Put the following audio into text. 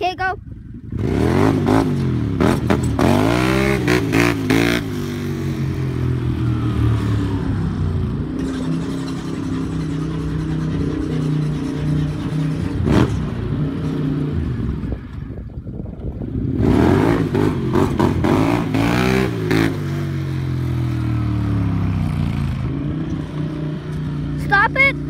Okay, go. Stop it!